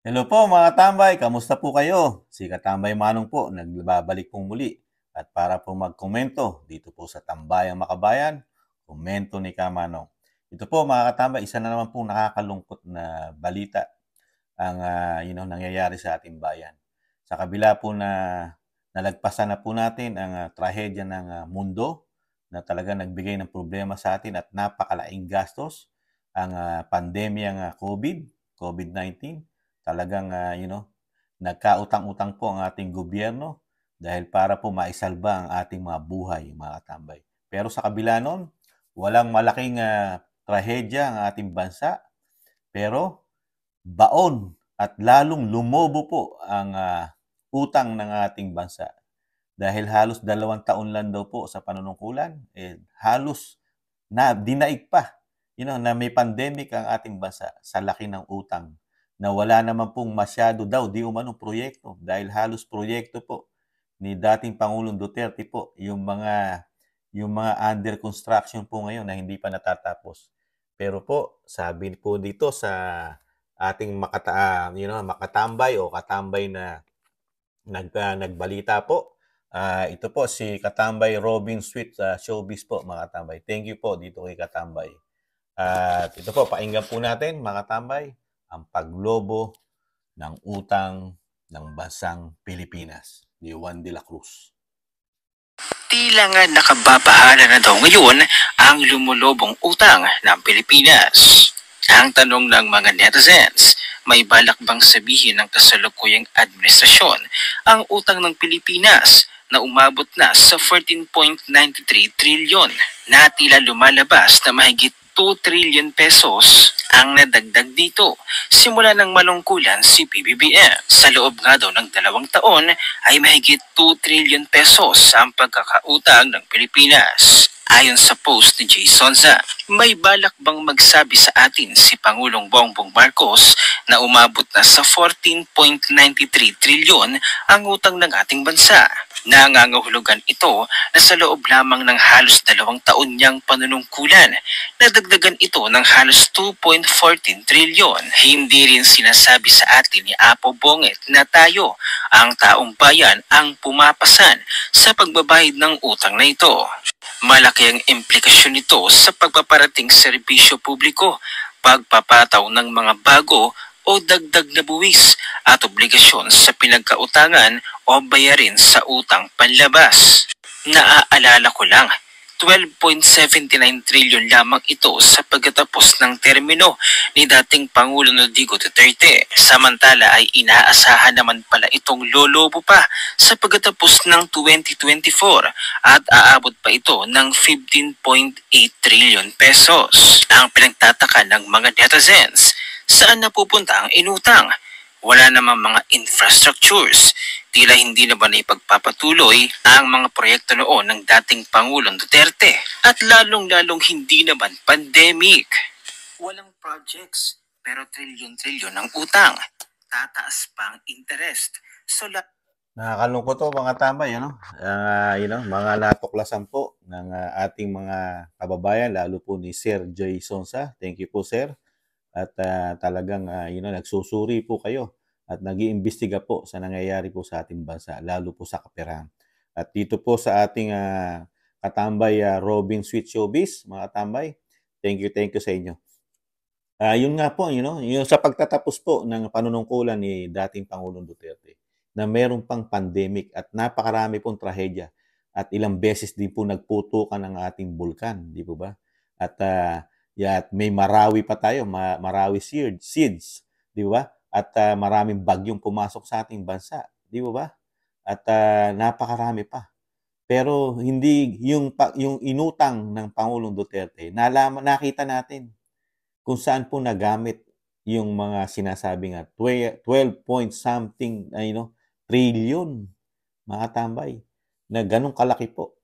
Hello po mga tambay, kamusta po kayo? Si Katambay Manong po, nagbabalik pong muli. At para po magkomento dito po sa Tambayang Makabayan, komento ni Kamanong. Ito po mga katambay, isa na naman pong nakakalungkot na balita ang uh, you know, nangyayari sa ating bayan. Sa kabila po na nalagpasan na po natin ang uh, trahedya ng uh, mundo na talaga nagbigay ng problema sa atin at napakalaing gastos ang uh, pandemya ng uh, COVID, COVID-19 talagang uh, you know, nagkautang-utang po ang ating gobyerno dahil para po maisalba ang ating mga buhay, mga katambay. Pero sa kabila nun, walang malaking uh, trahedya ang ating bansa, pero baon at lalong lumobo po ang uh, utang ng ating bansa. Dahil halos dalawang taon lang daw po sa panunungkulan, eh, halos na dinaig pa you know, na may pandemic ang ating bansa sa laki ng utang na wala naman pong masyado daw di umanong proyekto dahil halos proyekto po ni dating Pangulong Duterte po yung mga yung mga under construction po ngayon na hindi pa natatapos. Pero po, sabi po dito sa ating makata, uh, you know, makatambay o katambay na nag, uh, nagbalita po. Uh, ito po si Katambay Robin Sweet sa uh, Showbiz po, mga katambay. Thank you po dito kay Katambay. At uh, ito po, painggan po natin, mga katambay ang paglobo ng utang ng bansang Pilipinas ni Juan de la Cruz. Tila nga nakababahala na daw ngayon ang lumulobong utang ng Pilipinas. Ang tanong ng mga netizens, may balak bang sabihin ng kasalukuyang administrasyon ang utang ng Pilipinas na umabot na sa 14.93 trilyon na tila lumalabas na mahigit 2 trillion pesos ang nadagdag dito simula ng malungkulan si PBBM. Sa loob nga daw ng dalawang taon ay mahigit 2 trillion pesos ang pagkakautang ng Pilipinas. Ayon sa post ni Jay Sonza, may balak bang magsabi sa atin si Pangulong Bongbong Marcos na umabot na sa 14.93 trilyon ang utang ng ating bansa? Nangangahulugan ito na sa loob lamang ng halos dalawang taon niyang panunungkulan, nadagdagan ito ng halos 2.14 trilyon. Hindi rin sinasabi sa atin ni Apo Bonget na tayo, ang taong bayan, ang pumapasan sa pagbabayad ng utang na ito. Malaki ang implikasyon nito sa pagpaparating serbisyo publiko, pagpapataw ng mga bago o dagdag na buwis at obligasyon sa pinagkautangan o bayarin sa utang panlabas. Naaalala ko lang, 12.79 trilyon lamang ito sa pagkatapos ng termino ni dating Pangulo Rodrigo Duterte. Samantala ay inaasahan naman pala itong lolobo pa sa pagkatapos ng 2024 at aabot pa ito ng 15.8 trilyon pesos. Ang pinagtataka ng mga netizens, saan napupunta ang inutang? Wala namang mga infrastructures tila hindi na ba na ipagpapatuloy ang mga proyekto noon ng dating Pangulong Duterte at lalong-lalong hindi naman pandemic. Walang projects pero trilyon-trilyon ang utang. Tataas pa ang interest. So Nakakalungkot to mga tambay, ano? Uh, you know, mga natuklasan po ng uh, ating mga kababayan, lalo po ni Sir Joy Sonsa. Thank you po, Sir. At uh, talagang, uh, you know, nagsusuri po kayo at nag-iimbestiga po sa nangyayari po sa ating bansa, lalo po sa kaperahan. At dito po sa ating uh, katambay uh, Robin Sweet Showbiz, mga katambay, thank you, thank you sa inyo. Uh, yun nga po, you know, yung sa pagtatapos po ng panunungkulan ni dating Pangulong Duterte na meron pang pandemic at napakarami pong trahedya at ilang beses din po nagputukan ang ating bulkan, di po ba? At uh, yeah, may marawi pa tayo, marawi seeds, di ba? at uh, maraming bagyong pumasok sa ating bansa, di ba ba? At uh, napakarami pa. Pero hindi yung yung inutang ng Pangulong Duterte, nalaman nakita natin kung saan po nagamit yung mga sinasabi nga 12 point something you know trillion mga tambay na ganun kalaki po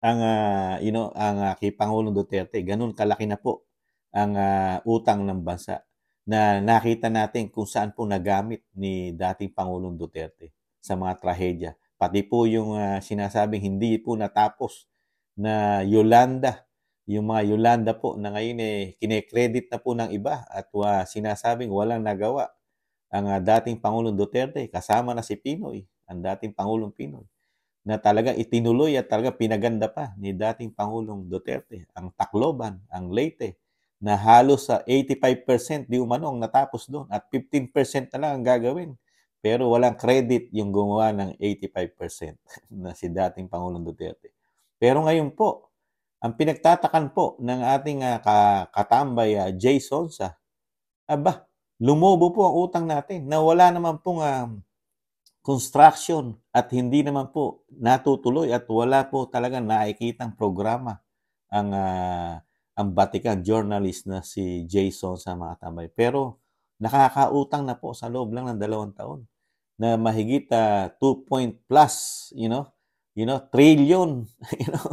ang uh, you know ang uh, kay Pangulong Duterte ganun kalaki na po ang uh, utang ng bansa na nakita natin kung saan po nagamit ni dating Pangulong Duterte sa mga trahedya. Pati po yung uh, sinasabing hindi po natapos na Yolanda, yung mga Yolanda po na ngayon eh kinekredit na po ng iba at uh, sinasabing walang nagawa. ang uh, dating Pangulong Duterte, kasama na si Pinoy, ang dating Pangulong Pinoy, na talaga itinuloy at talaga pinaganda pa ni dating Pangulong Duterte, ang Tacloban, ang Leyte, na halos sa 85% di umano ang natapos doon at 15% na lang ang gagawin. Pero walang credit yung gumawa ng 85% na si dating Pangulong Duterte. Pero ngayon po, ang pinagtatakan po ng ating uh, katambay uh, Jay Sonsa, aba, lumobo po ang utang natin na wala naman pong uh, construction at hindi naman po natutuloy at wala po talaga nakikitang programa ang uh, ang Vatican journalist na si Jason sa mga tambay. Pero nakakautang na po sa loob lang ng dalawang taon na mahigit uh, 2 point plus, you know, you know, trillion, you know,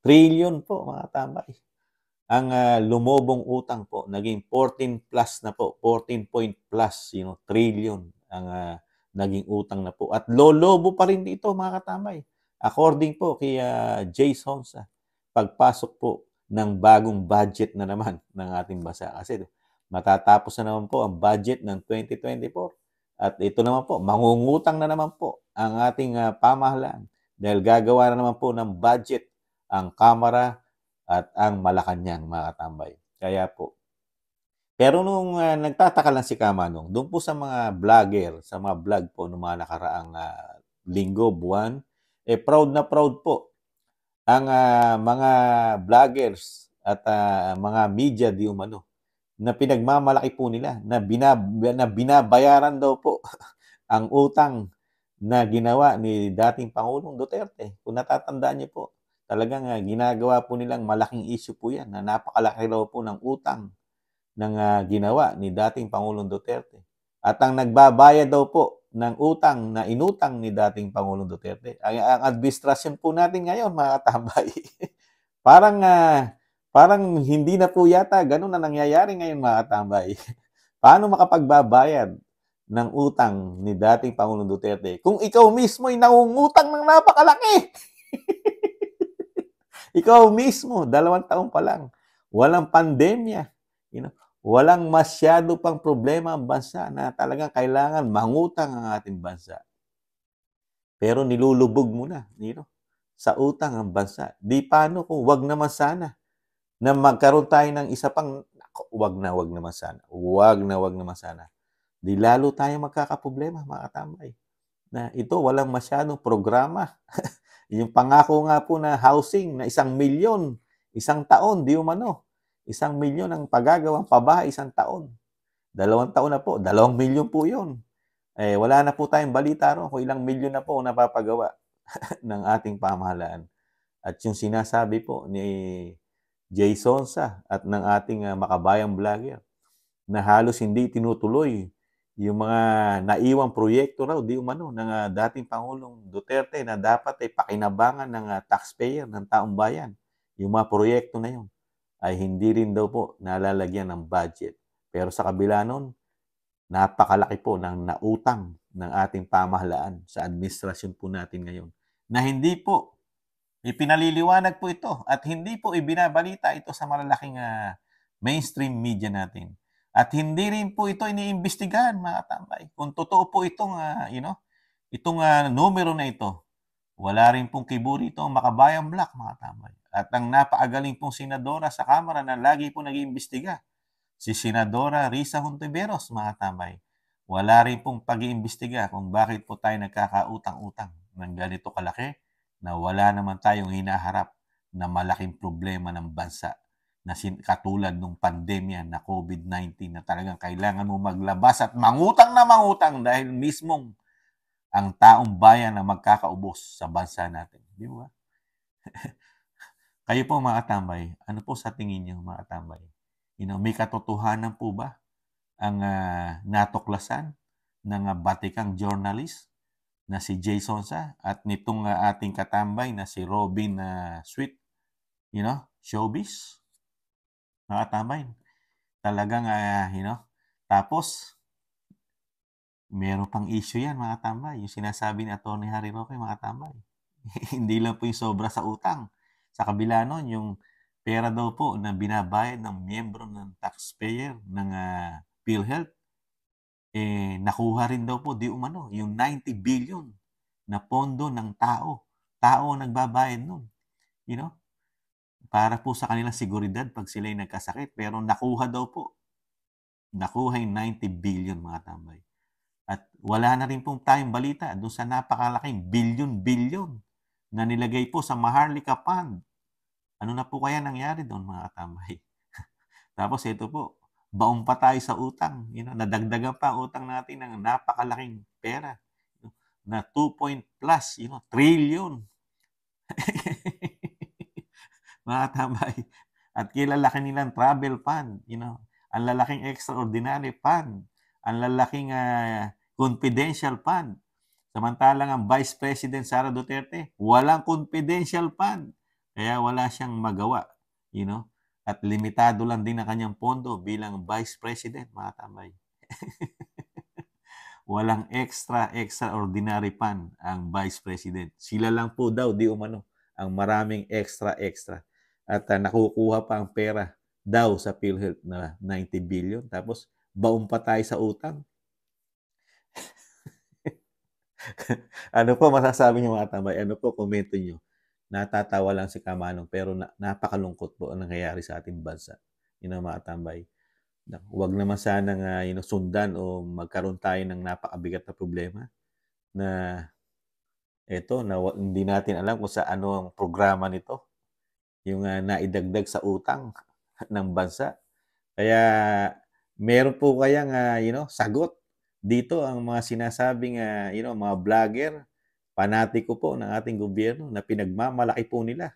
trillion po mga tambay. Ang uh, lumobong utang po, naging 14 plus na po, 14 point plus, you know, trillion ang uh, naging utang na po. At lolobo pa rin dito mga katambay. According po kay uh, Jay Sonsa, pagpasok po ng bagong budget na naman ng ating bansa. Kasi matatapos na naman po ang budget ng 2024 at ito naman po, mangungutang na naman po ang ating uh, pamahalaan dahil gagawa na naman po ng budget ang Kamara at ang Malacanang, mga katambay. Kaya po. Pero nung uh, nagtataka lang si Kamanong, doon po sa mga vlogger, sa mga vlog po ng mga nakaraang uh, linggo, buwan, eh proud na proud po ang uh, mga vloggers at uh, mga media di umano na pinagmamalaki po nila na, binab na binabayaran daw po ang utang na ginawa ni dating Pangulong Duterte. Kung natatandaan niyo po, talagang uh, ginagawa po nilang malaking issue po yan na napakalaki daw po ng utang ng uh, ginawa ni dating Pangulong Duterte. At ang nagbabayad daw po ng utang na inutang ni dating Pangulong Duterte, ang, ang administrasyon po natin ngayon, mga katambay, parang uh, Parang hindi na po yata ganun na nangyayari ngayon mga katambay. Paano makapagbabayad ng utang ni dating Pangulong Duterte kung ikaw mismo ay nangungutang ng napakalaki? ikaw mismo, dalawang taon pa lang, walang pandemya, you know, walang masyado pang problema ang bansa na talagang kailangan mangutang ang ating bansa. Pero nilulubog mo na, you know, sa utang ang bansa. Di paano kung wag naman sana na magkaroon tayo ng isa pang, wag na, wag naman sana. Wag na, wag naman sana. Di lalo tayo magkakaproblema, mga katambay. Na ito, walang masyadong programa. yung pangako nga po na housing na isang milyon, isang taon, di umano. Isang milyon ang pagagawang pabahay, isang taon. Dalawang taon na po, dalawang milyon po yun. Eh, wala na po tayong balita ro kung ilang milyon na po napapagawa ng ating pamahalaan. At yung sinasabi po ni Jay Sonsa at ng ating uh, makabayang vlogger na halos hindi tinutuloy yung mga naiwang proyekto raw di umano ng uh, dating Pangulong Duterte na dapat ay pakinabangan ng uh, taxpayer ng taong bayan. Yung mga proyekto na yun ay hindi rin daw po nalalagyan ng budget. Pero sa kabila nun, napakalaki po ng nautang ng ating pamahalaan sa administrasyon po natin ngayon na hindi po Ipinaliliwanag po ito at hindi po ibinabalita ito sa malalaking uh, mainstream media natin. At hindi rin po ito iniimbestigahan mga tambay. Kung totoo po itong uh, you know, itong uh, numero na ito, wala rin pong kiburi ito ang makabayang black mga tambay. At ang napaagaling pong senadora sa Kamara na lagi po nag-iimbestiga, si Senadora Risa Hontiveros mga tambay. Wala rin pong pag-iimbestiga kung bakit po tayo nagkakautang-utang ng ganito kalaki na wala naman tayong hinaharap na malaking problema ng bansa na sin- katulad ng pandemya na COVID-19 na talagang kailangan mo maglabas at mangutang na mangutang dahil mismong ang taong bayan na magkakaubos sa bansa natin. Di ba? Kayo po mga tambay, ano po sa tingin niyo mga tambay? You know, may katotohanan po ba ang uh, natuklasan ng uh, batikang journalist na si Jason sa at nitong uh, ating katambay na si Robin uh, Sweet, you know, showbiz. Mga katambay. Talagang, uh, you know, tapos, meron pang issue yan, mga tambay. Yung sinasabi ni Atty. Harry Roque, mga tambay. Hindi lang po yung sobra sa utang. Sa kabila nun, yung pera daw po na binabayad ng miyembro ng taxpayer ng uh, PhilHealth eh, nakuha rin daw po, di umano, yung 90 billion na pondo ng tao. Tao ang nagbabayad nun. You know? Para po sa kanilang seguridad pag sila'y nagkasakit. Pero nakuha daw po. Nakuha yung 90 billion mga tambay. At wala na rin pong tayong balita doon sa napakalaking billion-billion na nilagay po sa Maharlika Fund. Ano na po kaya nangyari doon mga katambay? Tapos ito po, baon pa tayo sa utang. You know, nadagdagan pa ang utang natin ng napakalaking pera. You know, na 2 point plus, you know, trillion. mga tambay. At kilalaki nilang travel fund, you know, ang lalaking extraordinary fund, ang lalaking uh, confidential fund. Samantalang ang Vice President Sara Duterte, walang confidential fund. Kaya wala siyang magawa, you know. At limitado lang din ang kanyang pondo bilang Vice President, mga tambay. walang extra, extraordinary fund ang Vice President. Sila lang po daw, di umano, ang maraming extra, extra. At uh, nakukuha pa ang pera daw sa PhilHealth na 90 billion. Tapos, baon pa tayo sa utang. ano po masasabi niyo mga tambay? Ano po komento niyo? Natatawa lang si Kamanong pero na, napakalungkot po ang nangyayari sa ating bansa. Yun ang mga tambay. Huwag naman sana nga know, sundan o magkaroon tayo ng napakabigat na problema na eto na hindi natin alam kung sa ano ang programa nito yung uh, naidagdag sa utang ng bansa. Kaya meron po kayang uh, you know, sagot dito ang mga sinasabing uh, you know, mga vlogger, panatiko po ng ating gobyerno na pinagmamalaki po nila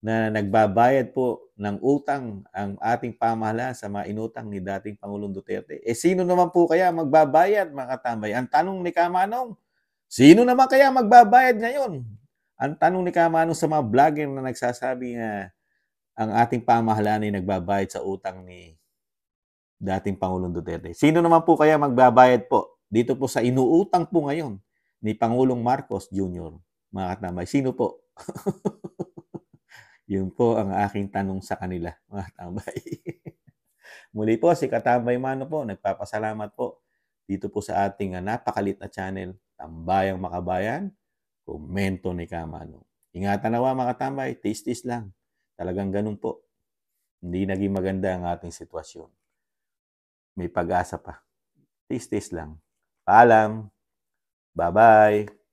na nagbabayad po ng utang ang ating pamahalaan sa mga inutang ni dating Pangulong Duterte. Eh sino naman po kaya magbabayad mga katambay? Ang tanong ni Kamanong, sino naman kaya magbabayad ngayon? Ang tanong ni Kamanong sa mga vlogger na nagsasabi na ang ating pamahalaan ay nagbabayad sa utang ni dating Pangulong Duterte. Sino naman po kaya magbabayad po dito po sa inuutang po ngayon ni Pangulong Marcos Jr. Mga katamay, sino po? Yun po ang aking tanong sa kanila, mga tambay. Muli po, si Katambay Mano po, nagpapasalamat po dito po sa ating uh, napakalit na channel, Tambayang Makabayan, komento ni Kamano. Ingatan nawa mga katambay, tis-tis lang. Talagang ganun po. Hindi naging maganda ang ating sitwasyon. May pag-asa pa. Tis-tis lang. Paalam. Bye-bye.